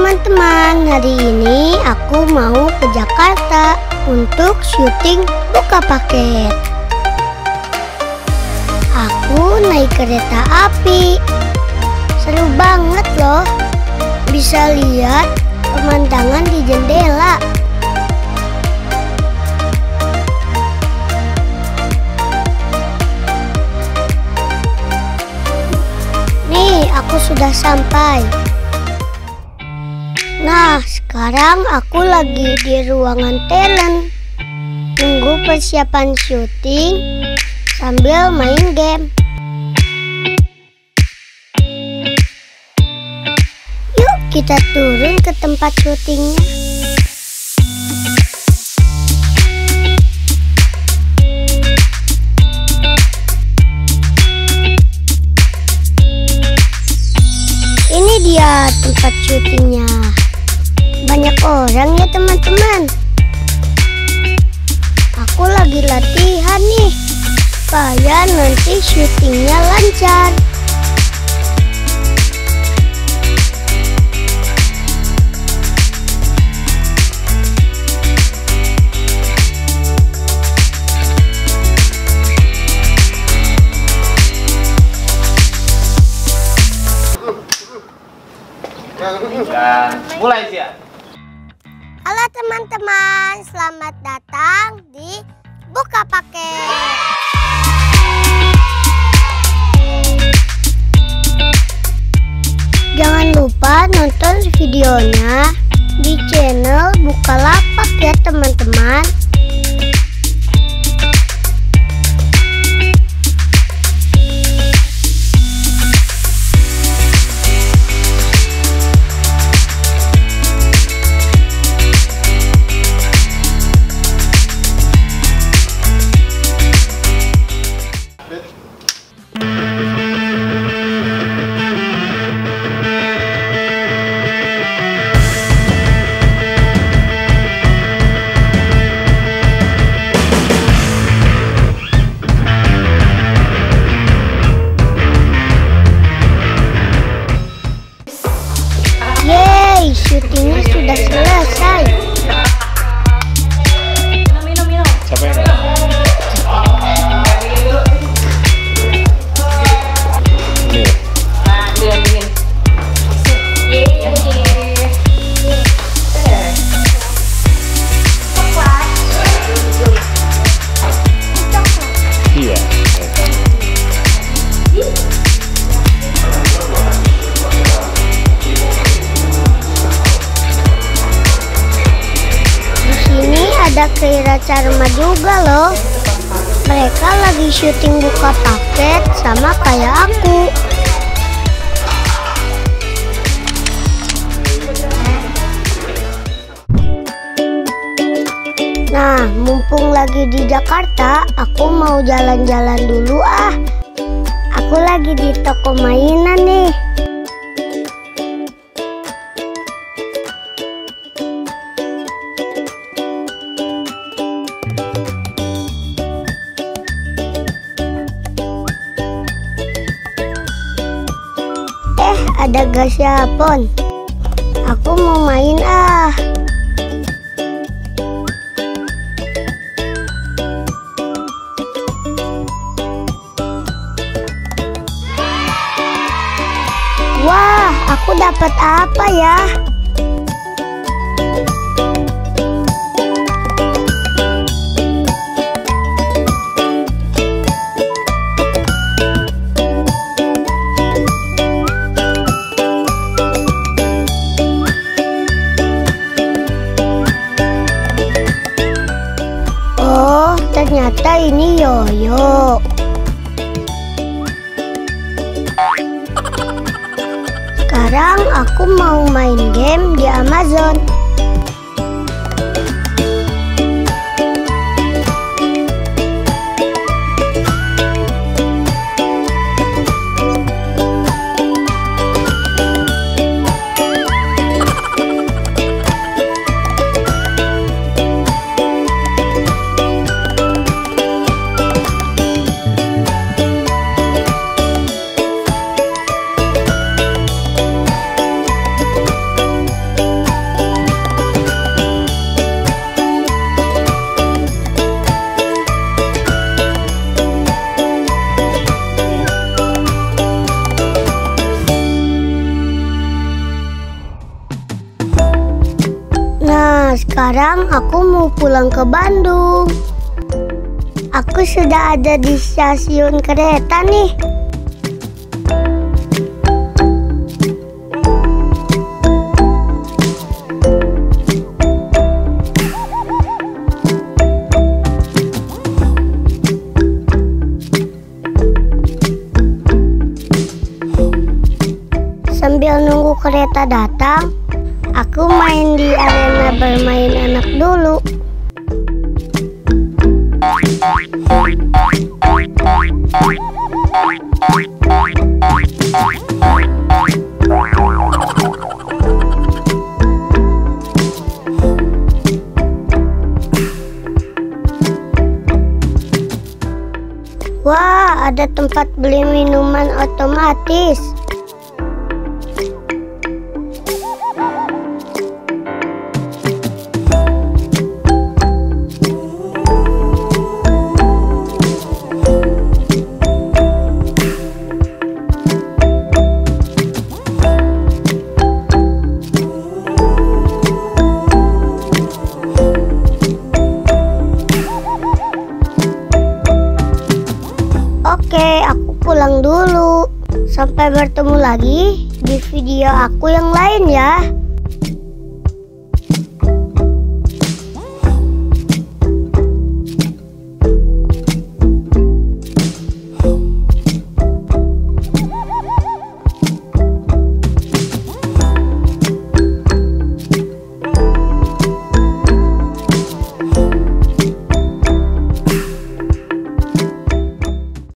teman-teman, hari ini aku mau ke Jakarta untuk syuting buka paket. Aku naik kereta api. Seru banget loh. Bisa lihat pemandangan di jendela. Nih, aku sudah sampai. Nah, sekarang aku lagi di ruangan talent. Tunggu persiapan syuting sambil main game. Yuk kita turun ke tempat syutingnya. Ini dia tempat syutingnya. Banyak orang ya teman-teman. Aku lagi latihan nih. Supaya nanti syutingnya lancar. Mulai. Halo teman-teman, selamat datang di Buka Paket. Jangan lupa nonton videonya di channel Bukalapak ya teman-teman. Syutingnya sudah selesai. Siapa yang Ini. Ada Kira Charma juga loh. Mereka lagi syuting buka paket sama kayak aku. Nah, mumpung lagi di Jakarta, aku mau jalan-jalan dulu ah. Aku lagi di toko mainan nih. Ada gasyapon. Aku mau main ah. Wah, aku dapat apa ya? Ternyata ini yoyo. Sekarang aku mau main game di Amazon. Sekarang aku mau pulang ke Bandung. Aku sudah ada di stasiun kereta nih. Sambil nunggu kereta datang, aku main di arena bermain anak dulu. Wah, ada tempat beli minuman otomatis. Sampai bertemu lagi di video aku yang lain ya.